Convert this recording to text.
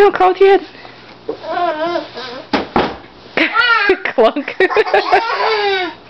don't call yet. Uh-huh. Clunk.